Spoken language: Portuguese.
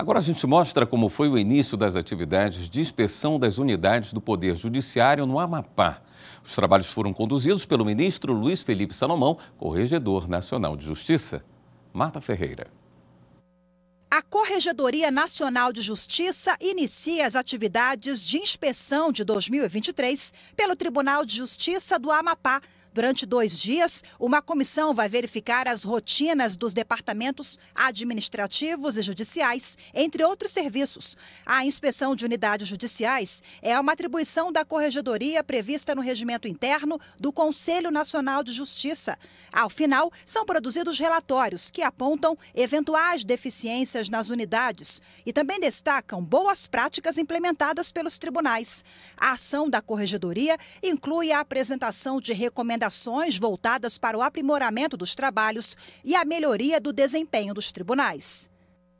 Agora a gente mostra como foi o início das atividades de inspeção das unidades do Poder Judiciário no Amapá. Os trabalhos foram conduzidos pelo ministro Luiz Felipe Salomão, Corregedor Nacional de Justiça. Marta Ferreira. A Corregedoria Nacional de Justiça inicia as atividades de inspeção de 2023 pelo Tribunal de Justiça do Amapá Durante dois dias, uma comissão vai verificar as rotinas dos departamentos administrativos e judiciais, entre outros serviços. A inspeção de unidades judiciais é uma atribuição da Corregedoria prevista no regimento interno do Conselho Nacional de Justiça. Ao final, são produzidos relatórios que apontam eventuais deficiências nas unidades e também destacam boas práticas implementadas pelos tribunais. A ação da Corregedoria inclui a apresentação de recomendações recomendações voltadas para o aprimoramento dos trabalhos e a melhoria do desempenho dos tribunais.